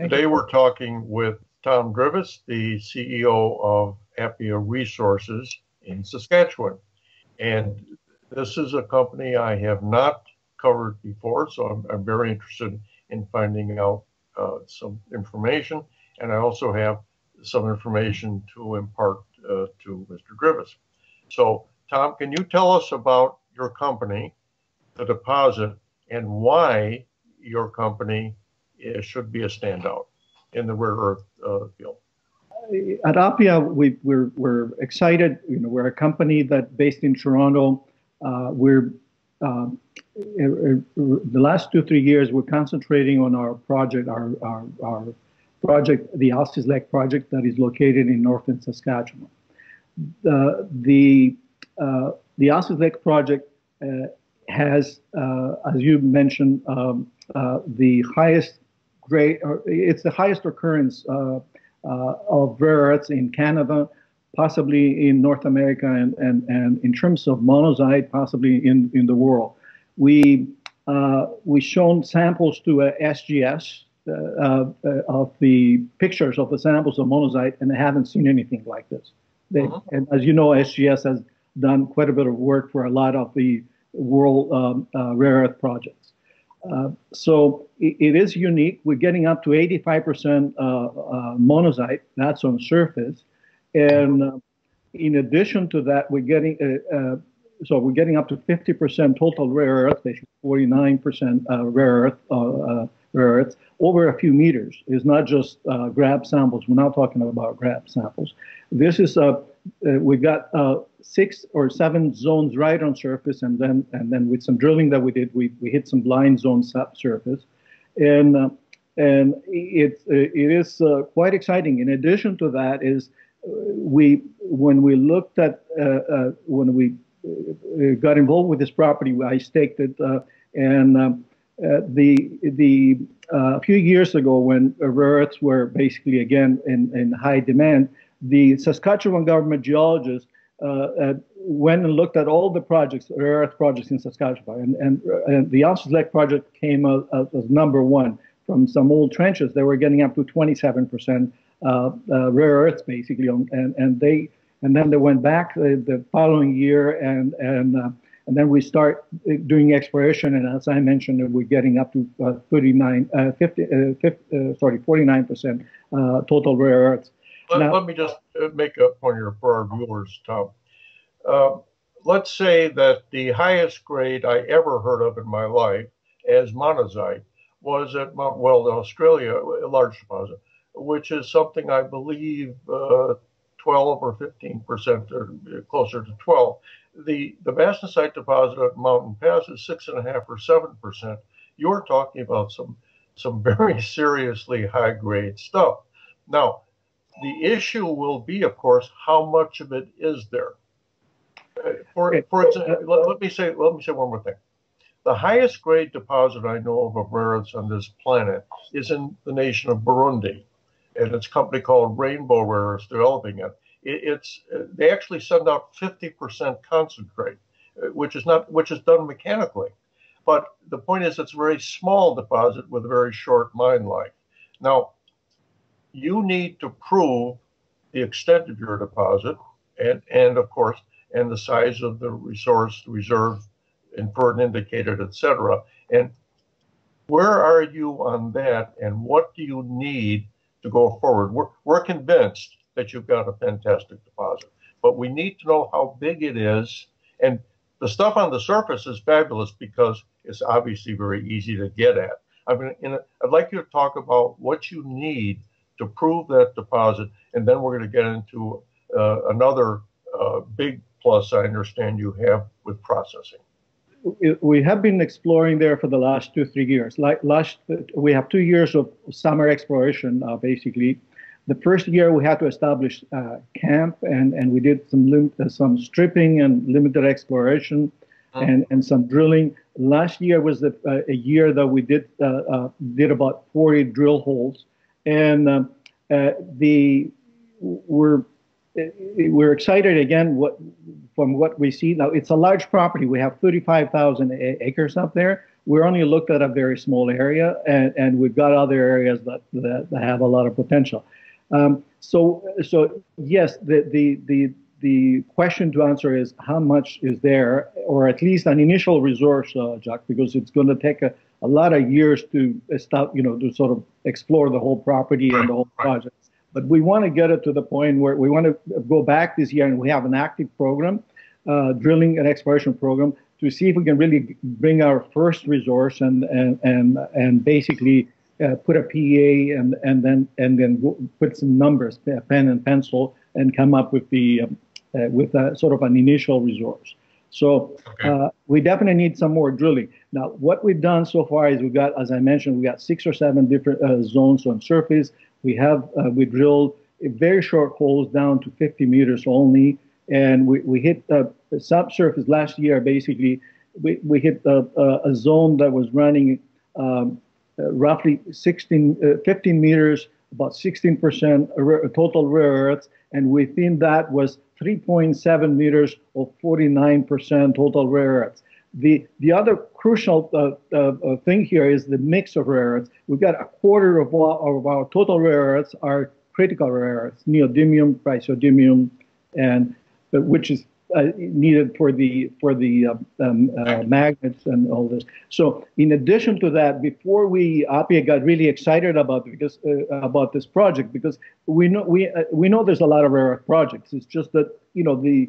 Today we're talking with Tom Drivas, the CEO of Appia Resources in Saskatchewan. And this is a company I have not covered before, so I'm, I'm very interested in finding out uh, some information. And I also have some information to impart uh, to Mr. Drivas. So, Tom, can you tell us about your company, the deposit, and why your company uh, should be a standout in the rare earth uh, field? At Appia, we, we're, we're excited. You know, we're a company that based in Toronto. Uh, we're um, the last two three years we're concentrating on our project, our our, our project, the Alces Lake project that is located in northern Saskatchewan. The the uh, the Lake project uh, has, uh, as you mentioned, um, uh, the highest grade. it's the highest occurrence uh, uh, of rare earths in Canada, possibly in North America, and and, and in terms of monazite, possibly in in the world. We we shown samples to SGS uh, uh, of the pictures of the samples of monazite, and they haven't seen anything like this. They, uh-huh. And as you know, SGS has done quite a bit of work for a lot of the world um, uh, rare earth projects. Uh, so it, it is unique. We're getting up to 85% uh, uh, monazite. That's on surface, and in addition to that, we're getting so we're getting up to 50% total rare earth, 49% rare earth rare earths over a few meters. It's not just uh, grab samples. We're not talking about grab samples. This is a uh, uh, we got uh, six or seven zones right on surface, and then and then with some drilling that we did, we, we hit some blind zone subsurface, and uh, and it it is uh, quite exciting. In addition to that, is uh, we when we looked at when we got involved with this property, I staked it, and um, uh, the the uh, a few years ago when rare earths were basically again in, in high demand, the Saskatchewan government geologists uh, went and looked at all the projects, rare earth projects in Saskatchewan, and, and, and the Alces project came as, as, number one from some old trenches. They were getting up to 27% uh, uh, rare earths basically, and and they and then they went back the following year and and and then we start uh, doing exploration, and as I mentioned, we're getting up to uh, 39, uh, 50, uh, 50 uh, sorry, 49% uh, total rare earths. Let, let me just uh, make a point here for our viewers, Tom. Uh, let's say that the highest grade I ever heard of in my life as monazite was at Mount Weld, Australia, a large deposit, which is something I believe uh, 12 or 15 percent, or closer to 12 the, the bastnäsite deposit at Mountain Pass is six and a half or seven percent. You're talking about some some very seriously high grade stuff. Now, the issue will be, of course, how much of it is there. For for example, let, let me say let me say one more thing. The highest grade deposit I know of of rare earths on this planet is in the nation of Burundi, and it's a company called Rainbow Rare Earths developing it it, it's they actually send out 50% concentrate, which is not which is done mechanically. But the point is, it's a very small deposit with a very short mine life. Now, you need to prove the extent of your deposit, and and of course, and the size of the resource, reserve, inferred, indicated, etc. And where are you on that, and what do you need to go forward? We're, we're convinced that you've got a fantastic deposit. But we need to know how big it is. And the stuff on the surface is fabulous because it's obviously very easy to get at. I mean, a, I'd like you to talk about what you need to prove that deposit, and then we're going to get into uh, another uh, big plus I understand you have with processing. We have been exploring there for the last two, three years. Like last, we have two years of summer exploration, uh, basically, the first year we had to establish uh, camp and, and we did some lim- uh, some stripping and limited exploration uh-huh. and, and some drilling. Last year was the, uh, a year that we did did about 40 drill holes, and um, uh, the we're we're excited again what, from what we see. Now, it's a large property. We have 35,000 acres up there. We're only looked at a very small area, and, and we've got other areas that, that, that have a lot of potential. Um, so, so yes, the, the, the, the question to answer is how much is there, or at least an initial resource, uh, Jack, because it's going to take a, a lot of years to start, you know, to sort of explore the whole property and the whole project. But we want to get it to the point where we want to go back this year and we have an active program, uh, drilling and exploration program, to see if we can really bring our first resource and and and and basically uh, put a PEA and and then and then put some numbers, pen and pencil, and come up with the um, uh, with a, sort of an initial resource. So okay. uh, we definitely need some more drilling. Now, what we've done so far is we've got, as I mentioned, we got six or seven different uh, zones on surface. We have uh, we drilled very short holes down to 50 meters only, and we, we hit uh, the subsurface last year. Basically, we, we hit a, a zone that was running um, uh, roughly 16, uh, 15 meters, about 16% total rare earths, and within that was 3.7 meters of 49% total rare earths. The, the other crucial uh, uh, uh, thing here is the mix of rare earths. We've got a quarter of our, of our total rare earths are critical rare earths, neodymium, praseodymium, and uh, which is needed for the for the uh, um, uh, magnets and all this. So, in addition to that, before we Appia got really excited about because uh, about this project, because we know we uh, we know there's a lot of rare earth projects. It's just that you know the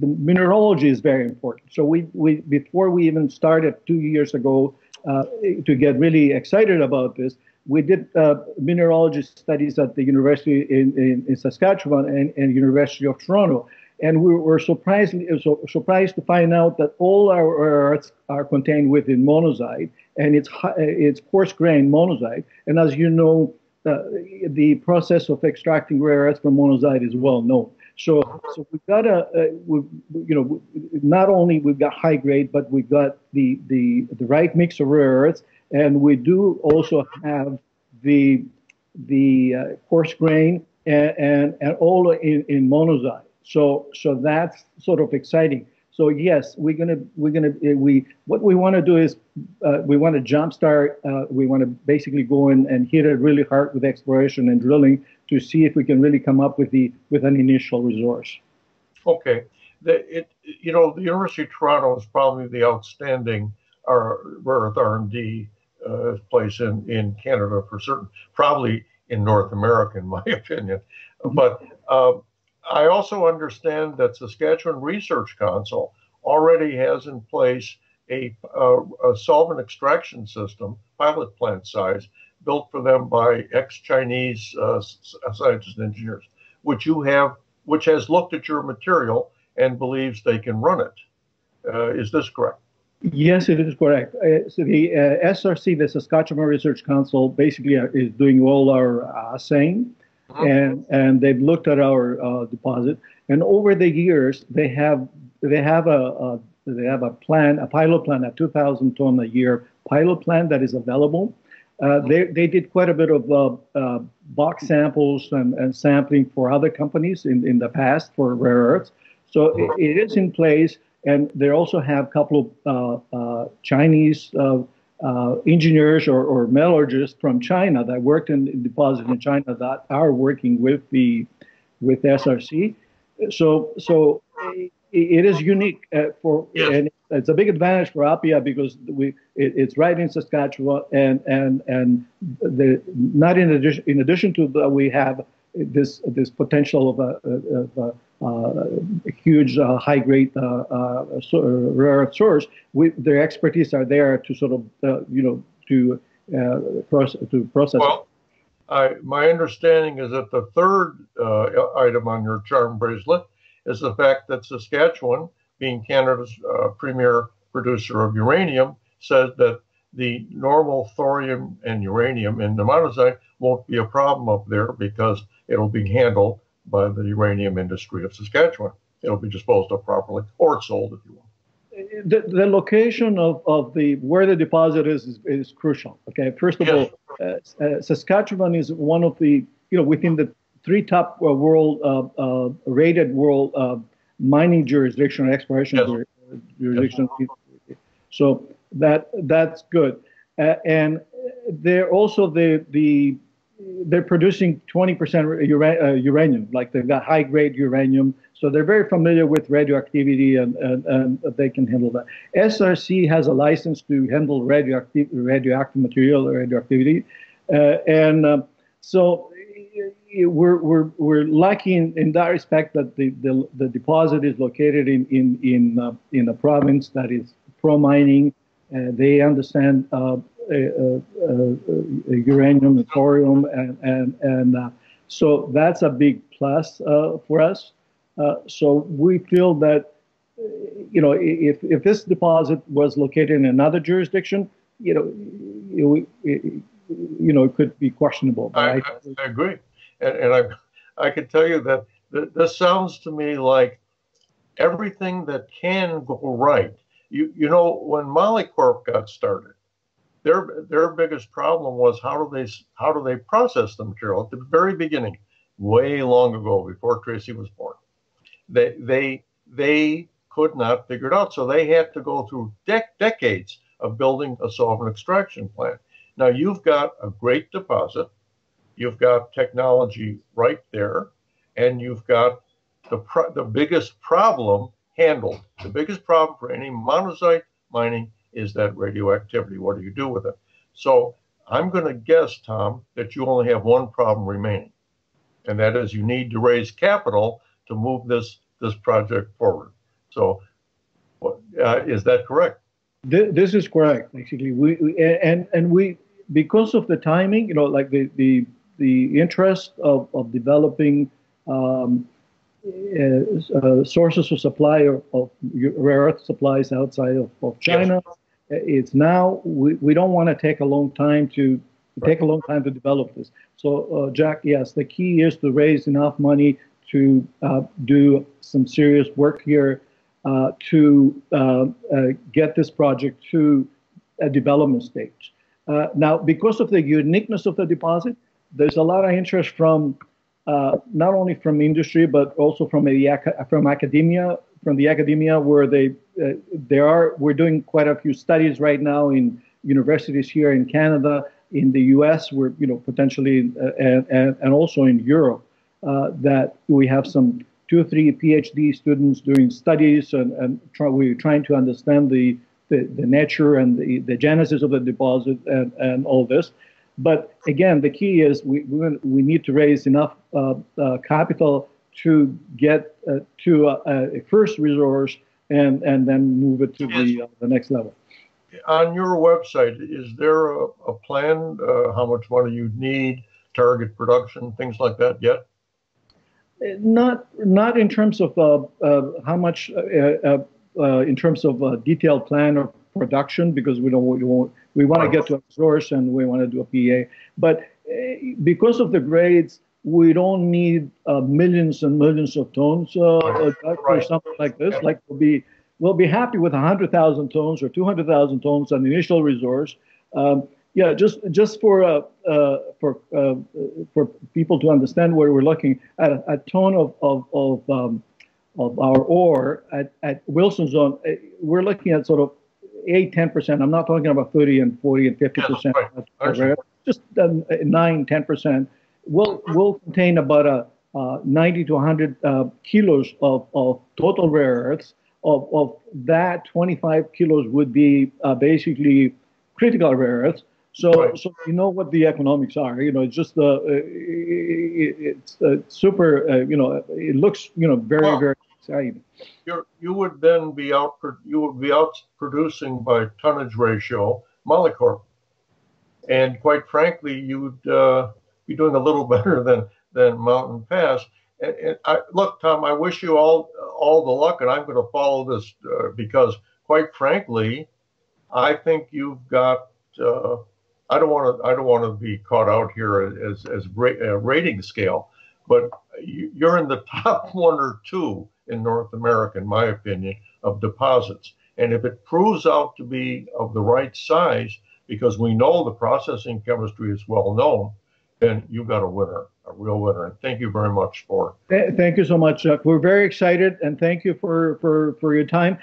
the mineralogy is very important. So we we before we even started two years ago uh, to get really excited about this. We did mineralogy studies at the University in, in, in Saskatchewan and, and University of Toronto, and we were surprised, surprised to find out that all our earths are contained within monazite, and it's it's coarse grain monazite. And as you know, uh, the process of extracting rare earths from monazite is well known. So, so we've got a, uh, we, you know, not only we've got high grade, but we've got the the the right mix of rare earths, and we do also have the the uh, coarse grain and, and, and all in, in monazite. So so that's sort of exciting. So yes, we're gonna we're gonna eh, we what we want to do is uh, we want to jumpstart. Uh, we want to basically go in and hit it really hard with exploration and drilling to see if we can really come up with the with an initial resource. Okay, the, it you know the University of Toronto is probably the outstanding our rare earth R and D uh, place in in Canada for certain, probably in North America in my opinion, mm-hmm. but. Um, I also understand that Saskatchewan Research Council already has in place a, a, solvent extraction system, pilot plant size, built for them by ex-Chinese uh, scientists and engineers, which you have, which has looked at your material and believes they can run it. Uh, is this correct? Yes, it is correct. Uh, so the uh, SRC, the Saskatchewan Research Council, basically uh, is doing all our assaying and and they've looked at our uh, deposit. And over the years, they have they have a, a, they have a plan, a pilot plan, a 2,000 ton a year pilot plan that is available. Uh, they they did quite a bit of uh, uh box samples and, and sampling for other companies in, in the past for rare earths. So it, it is in place, and they also have a couple of uh, uh, Chinese uh, engineers or, or, metallurgists from China that worked in, in deposit in China that are working with the with SRC. So so it, it is unique uh, for yes. and it's a big advantage for Appia because we it, it's right in Saskatchewan and and and the not in addition in addition to that we have this this potential of a, of a Uh, huge uh, high grade uh, uh, uh, rare earth source, we, their expertise are there to sort of you know to process to process. Well, I, my understanding is that the third item on your charm bracelet is the fact that Saskatchewan, being Canada's premier producer of uranium, says that the normal thorium and uranium in the monazite won't be a problem up there because it'll be handled by the uranium industry of Saskatchewan. It'll be disposed of properly or sold if you want. The, the location of, of the where the deposit is is, is crucial. Okay, first of yes. all, uh, uh, Saskatchewan is one of the you know within the three top uh, world uh, uh, rated world uh, mining jurisdiction or exploration yes. jurisdiction. Yes. So that that's good, and they're also the the they're producing 20% uranium, like they've got high grade uranium. So they're very familiar with radioactivity and, and, and, they can handle that. SRC has a license to handle radioactive, radioactive material, or radioactivity. Uh, and uh, so we're, we're, we're lucky in, in that respect that the, the, the deposit is located in, in, in, uh, in a province that is pro mining. Uh, they understand uh, uh, uranium and thorium, and, and, and uh, so that's a big plus uh, for us. Uh, so we feel that you know, if, if this deposit was located in another jurisdiction, you know, it, it, you know, it could be questionable. I, I, I, agree, and, and I, I can tell you that th- this sounds to me like everything that can go right. You, you know, when Molycorp got started, their their biggest problem was how do they how do they process the material at the very beginning, way long ago before Tracy was born. They they they could not figure it out, so they had to go through dec- decades of building a solvent extraction plant. Now you've got a great deposit, you've got technology right there, and you've got the pro- the biggest problem handled. The biggest problem for any monazite mining is that radioactivity. What do you do with it? So I'm going to guess, Tom, that you only have one problem remaining, and that is you need to raise capital to move this this project forward. So, uh, is that correct? This is correct. Basically, we, we and and we because of the timing, you know, like the the the interest of, of developing um, uh, uh, sources of supply of, of, rare earth supplies outside of, of China. Yes. It's now we, we don't want to take a long time to right. take a long time to develop this. So, uh, Jack, yes, the key is to raise enough money to uh, do some serious work here uh, to uh, get this project to a development stage. Uh, now, because of the uniqueness of the deposit, there's a lot of interest from uh, not only from industry but also from the from academia, from the academia where they uh, there are we're doing quite a few studies right now in universities here in Canada, in the U.S. We're you know potentially uh, and, and, and also in Europe uh, that we have some two or three PhD students doing studies and, and try, we're trying to understand the the, the nature and the, the genesis of the deposit and, and all this. But again, the key is we, we, need to raise enough uh, uh, capital to get uh, to a, first resource and, and then move it to the, uh, the next level. On your website, is there a, a plan uh, how much money you need, target production, things like that yet? Not not in terms of uh, how much uh, in terms of a detailed plan or production because we don't we, want, we want to get to a source and we want to do a PA. But uh, because of the grades, we don't need uh, millions and millions of tons uh, uh for something like this. Like we'll be we'll be happy with 100,000 tons or 200,000 tons on the initial resource. Um, yeah, just just for uh, uh, for uh, for people to understand where we're looking at a, a ton of of, of um, of our ore at, at Wilson Zone, eh, we're looking at sort of 8, 10%. I'm not talking about 30 and 40 and 50%. Right. Just um, 9, 10%. Will will contain about a uh, 90 to 100 uh, kilos of, of total rare earths. Of, of that, 25 kilos would be uh, basically critical rare earths. So, right. so you know what the economics are. You know, it's just the uh, it, it's uh, super. Uh, you know, it looks you know very well, very exciting. you you would then be out you would be out producing by tonnage ratio Molycorp, and quite frankly, you'd uh, be doing a little better than than Mountain Pass. And, and I, look, Tom, I wish you all all the luck, and I'm going to follow this uh, because, quite frankly, I think you've got. Uh, I don't want to. I don't want to be caught out here as as a rating scale, but you're in the top one or two in North America, in my opinion, of deposits. And if it proves out to be of the right size, because we know the processing chemistry is well known, then you got a winner. a real winner. And thank you very much for Thank you so much, Chuck. We're very excited and thank you for, for, for your time.